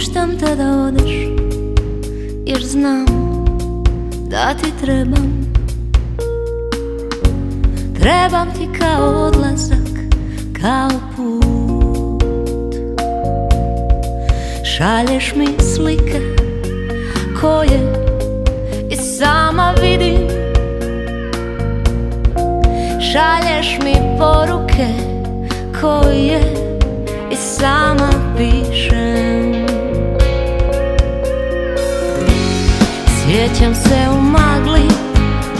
puštam te da odeš Jer znam da ti trebam. Trebam ti kao odlazak, kao put. Šalješ mi slike koje i sama vidim. Šalješ mi poruke koje i sama pišem Sjećam se u magli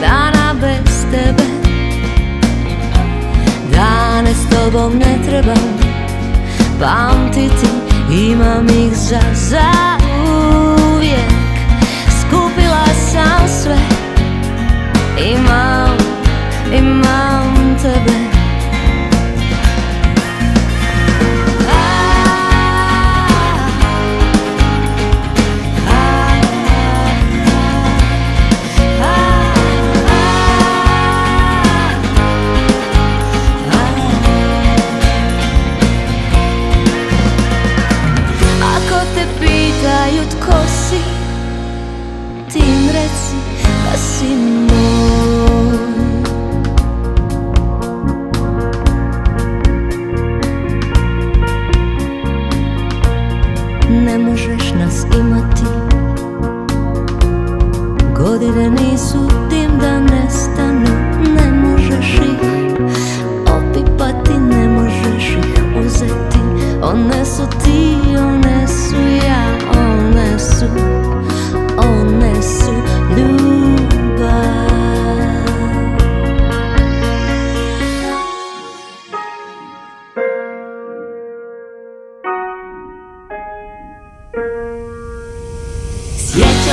dana bez tebe. Dane s tobom ne trebam pamtiti Imam ih za zauvijek. Skupila sam sve Imam, imam pitaju tko si Ti im reci da si moj. Ne možeš nas imati Godine nisu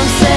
sunset